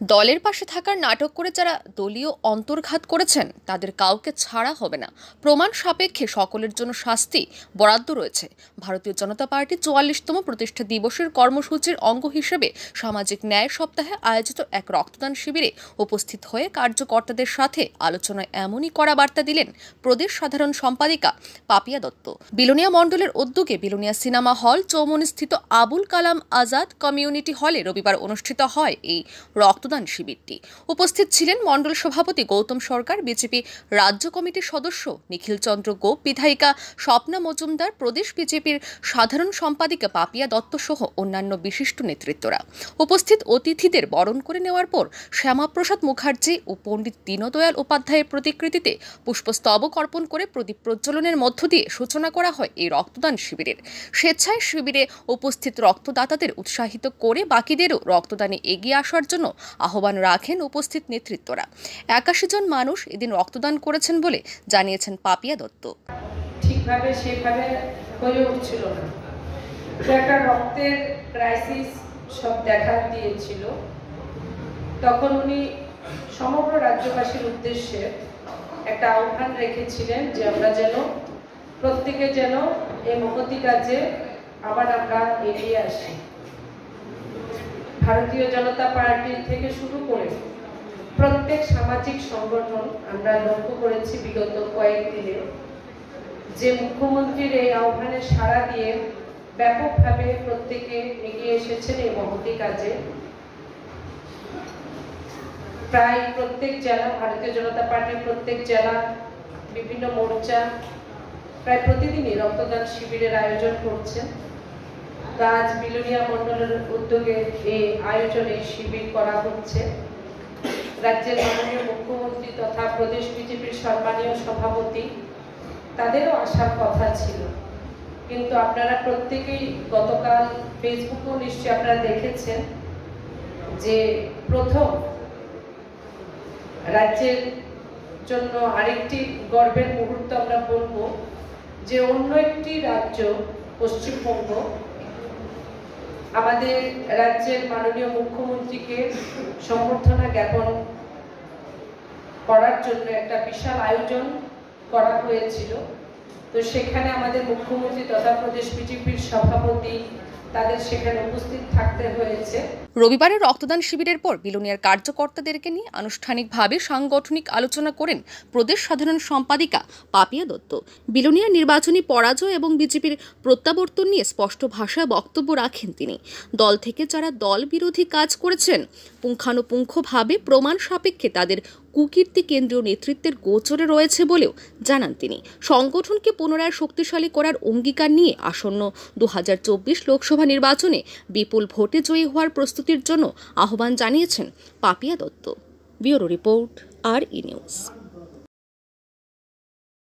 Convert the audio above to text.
দলের পাশে থাকার নাটক করে যারা দলীয় অন্তর্ঘাত করেছেন, তাদের কাউকে ছাড়া হবে না। প্রমাণ সাপেক্ষে সকলের জন্য শাস্তি বরাদ্দ রয়েছে। ভারতীয় জনতা পার্টি চুয়াল্লিশতম প্রতিষ্ঠা দিবসের কর্মসূচির অঙ্গ হিসেবে সামাজিক ন্যায় সপ্তাহে আয়োজিত এক রক্তদান শিবিরে উপস্থিত হয়ে কার্যকর্তাদের সাথে আলোচনায় এমনই করা বার্তা দিলেন প্রদেশ সাধারণ সম্পাদিকা পাপিয়া দত্ত। বিলোনিয়া মণ্ডলের উদ্যোগে Belonia cinema hall Chowmani Abul Kalam Azad community হলে রবিবার অনুষ্ঠিত হয় এই রক্ত রক্তদান শিবিরটি। উপস্থিত ছিলেন মণ্ডল সভাপতি গৌতম সরকার, বিজেপি রাজ্য কমিটির সদস্য নিখিল চন্দ্র গোপ, বিধায়িকা স্বপ্না মজুমদার, প্রদেশ বিজেপির সাধারণ সম্পাদিকা পাপিয়া দত্ত সহ অন্যান্য বিশিষ্ট নেতৃত্বরা। উপস্থিত অতিথিদের বরণ করে নেওয়ার পর শ্যামাপ্রসাদ মুখার্জি ও পণ্ডিত দীনদয়াল উপাধ্যায়ের প্রতিকৃতিতে পুষ্পস্তবক অর্পণ করে প্রদীপ প্রজ্বলনের মধ্য দিয়ে সূচনা করা হয় এই রক্তদান শিবিরের। স্বেচ্ছায় শিবিরে উপস্থিত রক্তদাতাদের উৎসাহিত করে বাকিদেরও রক্তদানে এগিয়ে আসার জন্য আহ্বান রাখেন উপস্থিত নেতৃত্বরা। একাশি জন মানুষ এদিন রক্তদান করেছেন বলে জানিয়েছেন পাপিয়া দত্ত। ঠিকভাবে সেভাবে হয়ে উঠছিল না। একটা রক্তের ক্রাইসিস সব দেখা দিয়েছিল। তখন উনি সমগ্র রাজ্যবাসীর উদ্দেশ্যে একটা আহ্বান রেখেছিলেন যে আমরা যেন প্রত্যেকে যেন এই মহতি কাজে আবার আমরা এগিয়ে আসি। ভারতীয় জনতা পার্টি থেকে শুরু করে প্রত্যেক সামাজিক সংগঠন আমরা লক্ষ্য করেছি বিগত কয়েকদিনে যে মুখ্যমন্ত্রীর এই আহ্বানে সাড়া দিয়ে ব্যাপকভাবে প্রত্যেকে এগিয়ে এসেছেন এই মহতি কাজে। প্রায় প্রত্যেক জেলা, ভারতীয় জনতা পার্টির প্রত্যেক জেলা, বিভিন্ন মোর্চা প্রায় প্রতিদিনই রক্তদান শিবিরের আয়োজন করছেন আজ বিলোনিয়া মন্ডলের উদ্যোগে এই আয়োজনে শিবির করা হচ্ছে। রাজ্যের মাননীয় মুখ্যমন্ত্রী তথা প্রদেশ বিজেপির সম্মানীয় সভাপতি, তাদেরও আসার কথা ছিল। কিন্তু আপনারা প্রত্যেকেই গতকাল ফেসবুকেও নিশ্চয়ই আপনারা দেখেছেন যে প্রথম রাজ্যের জন্য আরেকটি গর্বের মুহূর্ত আমরা বলব যে অন্য একটি রাজ্য, পশ্চিমবঙ্গ আমাদের রাজ্যের মাননীয় মুখ্যমন্ত্রীকে সম্বর্ধনা জ্ঞাপন করার জন্য একটা বিশাল আয়োজন করা হয়েছিল। তো সেখানে আমাদের মুখ্যমন্ত্রী তথা প্রদেশ বিজেপির সভাপতি তাদের সেখানে উপস্থিত থাকতে হয়েছে। রবিবারের রক্তদান শিবিরের পর বিলোনিয়ার কার্যকর্তাদেরকে নিয়ে আনুষ্ঠানিকভাবে সাংগঠনিক আলোচনা করেন প্রদেশ সাধারণ সম্পাদিকা পাপিয়া দত্ত। বিলোনিয়ার নির্বাচনী পরাজয় এবং বিজেপির প্রত্যাবর্তন নিয়ে স্পষ্ট ভাষায় বক্তব্য রাখেন তিনি। দল থেকে যারা দল বিরোধী কাজ করেছেন, পুঙ্খানুপুঙ্খভাবে প্রমাণ সাপেক্ষে তাদের কুকীর্তি কেন্দ্রীয় নেতৃত্বের গোচরে রয়েছে বলেও জানান তিনি। সংগঠনকে পুনরায় শক্তিশালী করার অঙ্গীকার নিয়ে আসন্ন দু চব্বিশ লোকসভা নির্বাচনে বিপুল ভোটে জয়ী হওয়ার প্রস্তুতির জন্য আহ্বান জানিয়েছেন Papia Dutta. Bureau report, R E news.